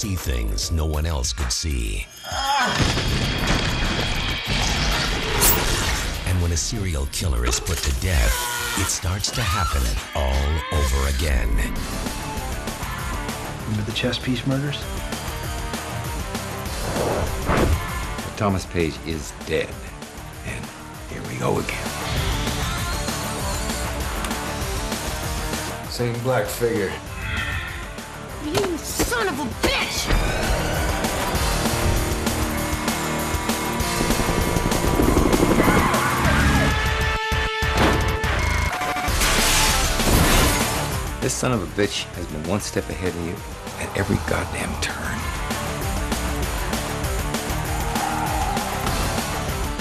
see things no one else could see. And when a serial killer is put to death, it starts to happen all over again. Remember the chess piece murders? Thomas Page is dead. And here we go again. Same black figure. You son of a bitch! This son of a bitch has been one step ahead of you at every goddamn turn.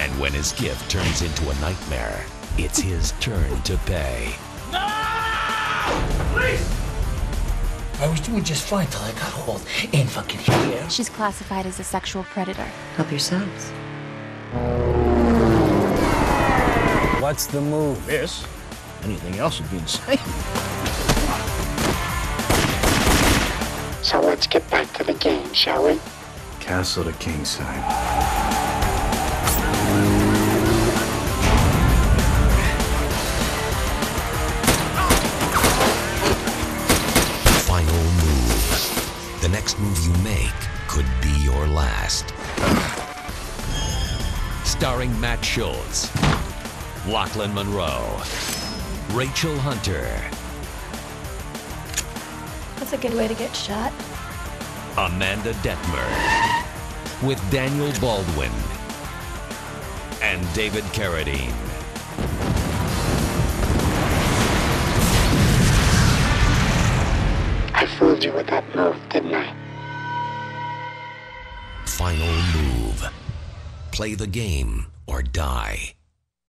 And when his gift turns into a nightmare, it's his turn to pay. No! Please! I was doing just fine till I got hauled in fucking here. She's classified as a sexual predator. Help yourselves. What's the move? This? Anything else would be insane. Let's get back to the game, shall we? Castle to Kingside. Final move. The next move you make could be your last. Starring Matt Schulze, Lochlyn Munro, Rachel Hunter, That's a good way to get shot. Amanda Detmer, with Daniel Baldwin and David Carradine. I fooled you with that move, didn't I? Final move. Play the game or die.